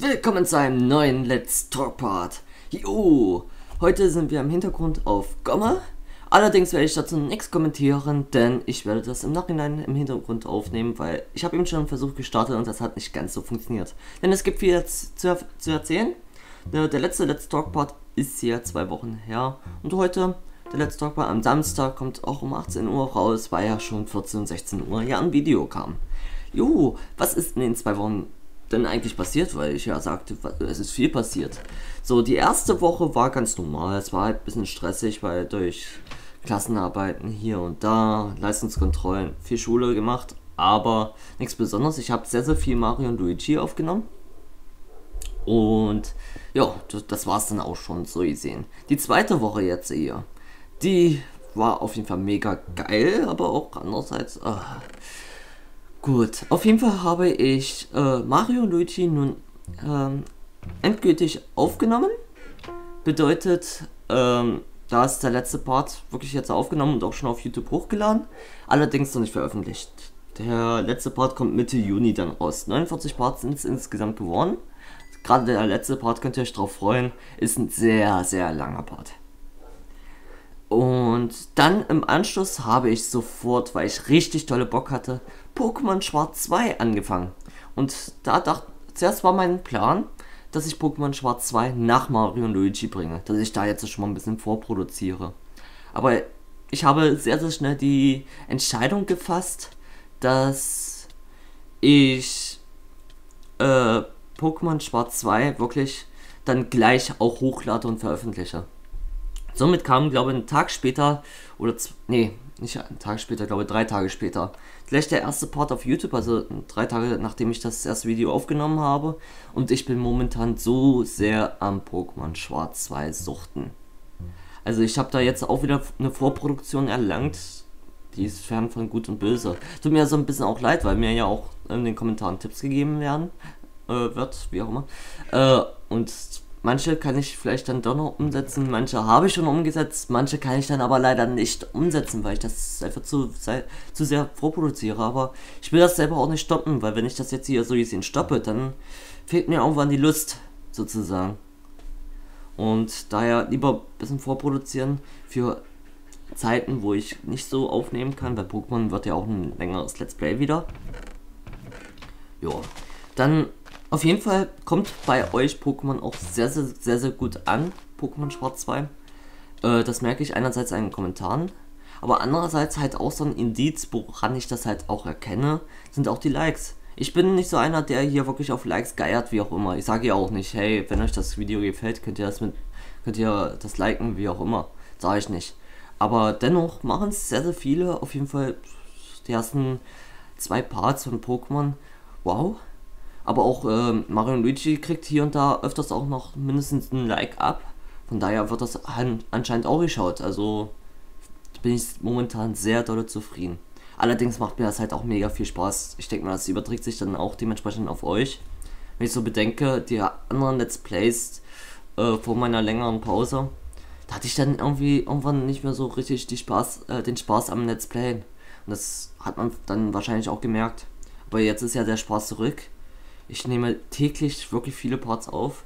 Willkommen zu einem neuen Let's Talk Part. Jo, heute sind wir im Hintergrund auf Gomme. Allerdings werde ich dazu nichts kommentieren, denn ich werde das im Nachhinein im Hintergrund aufnehmen, weil ich habe eben schon einen Versuch gestartet und das hat nicht ganz so funktioniert. Denn es gibt viel zu, zu erzählen. Der, letzte Let's Talk Part ist ja zwei Wochen her und heute, der Let's Talk Part am Samstag, kommt auch um 18 Uhr raus, weil ja schon 14, 16 Uhr ja ein Video kam. Jo, was ist in den zwei Wochen denn eigentlich passiert, weil ich ja sagte, es ist viel passiert. So, die erste Woche war ganz normal. Es war halt ein bisschen stressig, weil durch Klassenarbeiten hier und da, Leistungskontrollen, viel Schule gemacht, aber nichts Besonderes. Ich habe sehr, sehr viel Mario und Luigi aufgenommen. Und ja, das, das war es dann auch schon so gesehen. Die zweite Woche jetzt hier, die war auf jeden Fall mega geil, aber auch andererseits. Oh, Gut, auf jeden Fall habe ich äh, Mario und Luigi nun ähm, endgültig aufgenommen. Bedeutet, ähm, da ist der letzte Part wirklich jetzt aufgenommen und auch schon auf YouTube hochgeladen. Allerdings noch nicht veröffentlicht. Der letzte Part kommt Mitte Juni dann raus. 49 Parts sind es insgesamt geworden. Gerade der letzte Part könnt ihr euch drauf freuen. Ist ein sehr, sehr langer Part. Und dann im Anschluss habe ich sofort, weil ich richtig tolle Bock hatte, Pokémon Schwarz 2 angefangen. Und da dachte, zuerst war mein Plan, dass ich Pokémon Schwarz 2 nach Mario und Luigi bringe. Dass ich da jetzt schon mal ein bisschen vorproduziere. Aber ich habe sehr, sehr schnell die Entscheidung gefasst, dass ich äh, Pokémon Schwarz 2 wirklich dann gleich auch hochlade und veröffentliche. Somit kam, glaube ich, einen Tag später, oder, nee, nicht einen Tag später, glaube drei Tage später, gleich der erste Part auf YouTube, also drei Tage nachdem ich das erste Video aufgenommen habe. Und ich bin momentan so sehr am Pokémon Schwarz 2 suchten. Also ich habe da jetzt auch wieder eine Vorproduktion erlangt, die ist fern von gut und böse. Tut mir so ein bisschen auch leid, weil mir ja auch in den Kommentaren Tipps gegeben werden, äh, wird, wie auch immer. Äh, und Manche kann ich vielleicht dann doch noch umsetzen, manche habe ich schon umgesetzt, manche kann ich dann aber leider nicht umsetzen, weil ich das einfach zu, zu sehr vorproduziere. Aber ich will das selber auch nicht stoppen, weil wenn ich das jetzt hier so gesehen stoppe, dann fehlt mir irgendwann die Lust, sozusagen. Und daher lieber ein bisschen vorproduzieren für Zeiten, wo ich nicht so aufnehmen kann. Bei Pokémon wird ja auch ein längeres Let's Play wieder. Ja, dann auf jeden Fall kommt bei euch Pokémon auch sehr, sehr, sehr, sehr gut an. Pokémon Schwarz 2. Äh, das merke ich einerseits in den Kommentaren. Aber andererseits halt auch so ein Indiz, woran ich das halt auch erkenne, sind auch die Likes. Ich bin nicht so einer, der hier wirklich auf Likes geiert, wie auch immer. Ich sage ja auch nicht, hey, wenn euch das Video gefällt, könnt ihr das mit, könnt ihr das liken, wie auch immer. Sage ich nicht. Aber dennoch machen es sehr, sehr viele. Auf jeden Fall die ersten zwei Parts von Pokémon. Wow, aber auch äh, Mario und Luigi kriegt hier und da öfters auch noch mindestens ein Like ab. Von daher wird das an, anscheinend auch geschaut. Also bin ich momentan sehr doll zufrieden. Allerdings macht mir das halt auch mega viel Spaß. Ich denke mal, das überträgt sich dann auch dementsprechend auf euch. Wenn ich so bedenke, die anderen Let's Plays äh, vor meiner längeren Pause, da hatte ich dann irgendwie irgendwann nicht mehr so richtig die Spaß, äh, den Spaß am Let's Playen. Und das hat man dann wahrscheinlich auch gemerkt. Aber jetzt ist ja der Spaß zurück. Ich nehme täglich wirklich viele Parts auf.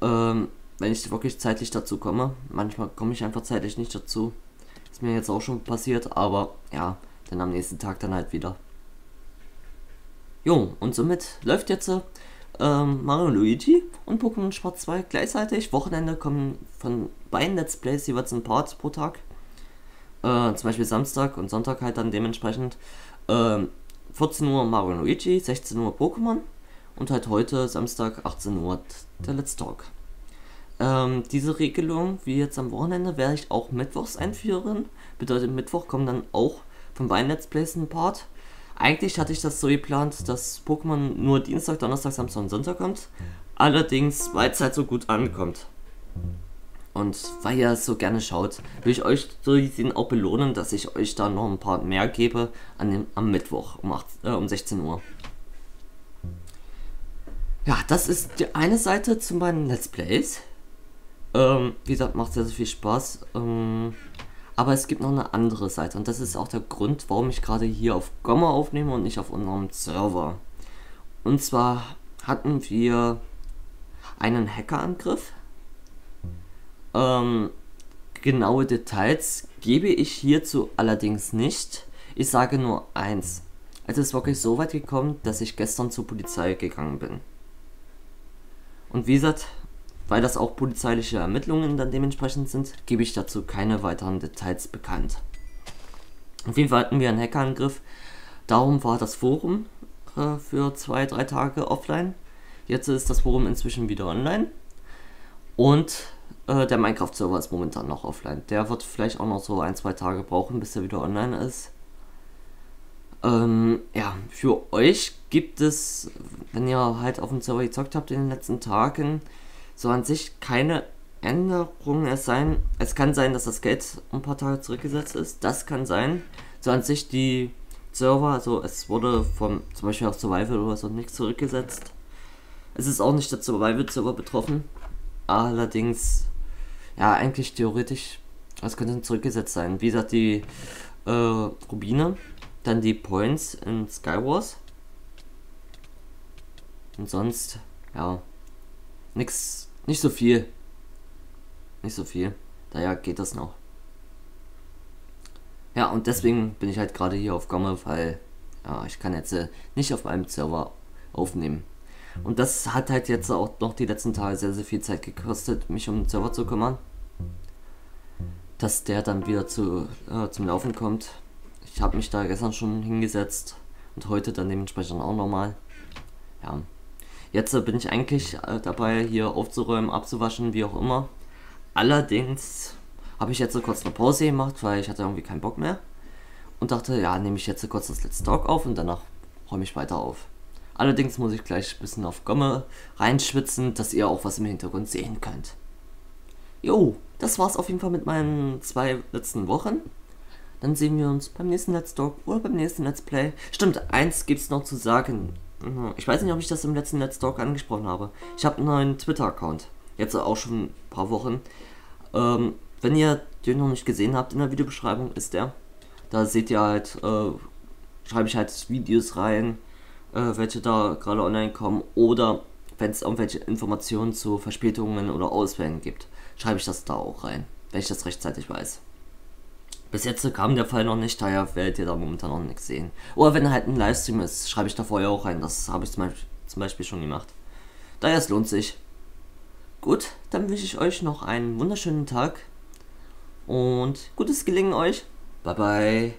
Ähm, wenn ich wirklich zeitlich dazu komme. Manchmal komme ich einfach zeitlich nicht dazu. Ist mir jetzt auch schon passiert, aber ja, dann am nächsten Tag dann halt wieder. Jo, und somit läuft jetzt ähm, Mario Luigi und Pokémon Schwarz 2 gleichzeitig. Wochenende kommen von beiden Let's Plays jeweils ein Part pro Tag. Äh, zum Beispiel Samstag und Sonntag halt dann dementsprechend. Ähm, 14 Uhr Mario Luigi, 16 Uhr Pokémon und halt heute, Samstag, 18 Uhr, der Let's Talk. Ähm, diese Regelung, wie jetzt am Wochenende, werde ich auch mittwochs einführen. Bedeutet, Mittwoch kommen dann auch von beiden Let's Plays ein Part. Eigentlich hatte ich das so geplant, dass Pokémon nur Dienstag, Donnerstag, Samstag und Sonntag kommt. Allerdings, weil es halt so gut ankommt. Und weil ihr es so gerne schaut, will ich euch so auch belohnen, dass ich euch da noch ein paar mehr gebe an dem, am Mittwoch um, 8, äh, um 16 Uhr. Ja, das ist die eine Seite zu meinen Let's Plays. Ähm, wie gesagt, macht sehr, sehr viel Spaß. Ähm, aber es gibt noch eine andere Seite und das ist auch der Grund, warum ich gerade hier auf Gomma aufnehme und nicht auf unserem Server. Und zwar hatten wir einen Hackerangriff. Ähm, genaue Details gebe ich hierzu allerdings nicht. Ich sage nur eins. Es ist wirklich so weit gekommen, dass ich gestern zur Polizei gegangen bin. Und wie gesagt, weil das auch polizeiliche Ermittlungen dann dementsprechend sind, gebe ich dazu keine weiteren Details bekannt. Auf jeden Fall hatten wir einen Hackerangriff. Darum war das Forum äh, für zwei, drei Tage offline. Jetzt ist das Forum inzwischen wieder online. Und äh, der Minecraft-Server ist momentan noch offline. Der wird vielleicht auch noch so ein, zwei Tage brauchen, bis er wieder online ist. Ähm, ja, für euch gibt es, wenn ihr halt auf dem Server gezockt habt in den letzten Tagen, so an sich keine Änderungen. Es, sein, es kann sein, dass das Geld ein paar Tage zurückgesetzt ist. Das kann sein. So an sich die Server, also es wurde vom zum Beispiel auch Survival oder so nichts zurückgesetzt. Es ist auch nicht der Survival-Server betroffen. Allerdings, ja, eigentlich theoretisch, es könnte zurückgesetzt sein. Wie gesagt, die äh, Rubine, dann die Points in Skywars. Und sonst, ja, nix, nicht so viel. Nicht so viel. Daher geht das noch. Ja, und deswegen bin ich halt gerade hier auf Gomme, weil ja, ich kann jetzt äh, nicht auf meinem Server aufnehmen. Und das hat halt jetzt auch noch die letzten Tage sehr, sehr viel Zeit gekostet, mich um den Server zu kümmern. Dass der dann wieder zu, äh, zum Laufen kommt. Ich habe mich da gestern schon hingesetzt und heute dann dementsprechend auch nochmal. Ja. Jetzt äh, bin ich eigentlich äh, dabei, hier aufzuräumen, abzuwaschen, wie auch immer. Allerdings habe ich jetzt so kurz eine Pause gemacht, weil ich hatte irgendwie keinen Bock mehr. Und dachte, ja, nehme ich jetzt so kurz das Let's Talk auf und danach räume ich weiter auf. Allerdings muss ich gleich ein bisschen auf Gomme reinschwitzen, dass ihr auch was im Hintergrund sehen könnt. Jo, das war's auf jeden Fall mit meinen zwei letzten Wochen. Dann sehen wir uns beim nächsten Let's Talk oder beim nächsten Let's Play. Stimmt, eins gibt's noch zu sagen. Mhm, ich weiß nicht, ob ich das im letzten Let's Talk angesprochen habe. Ich habe einen neuen Twitter-Account. Jetzt auch schon ein paar Wochen. Ähm, wenn ihr den noch nicht gesehen habt, in der Videobeschreibung ist der. Da seht ihr halt, äh, schreibe ich halt Videos rein, äh, welche da gerade online kommen. Oder wenn es irgendwelche Informationen zu Verspätungen oder Ausfällen gibt, schreibe ich das da auch rein, wenn ich das rechtzeitig weiß. Bis jetzt kam der Fall noch nicht, daher werdet ihr da momentan noch nichts sehen. Oder wenn halt ein Livestream ist, schreibe ich da vorher auch rein. Das habe ich zum Beispiel, schon gemacht. Daher es lohnt sich. Gut, dann wünsche ich euch noch einen wunderschönen Tag und gutes Gelingen euch. Bye bye.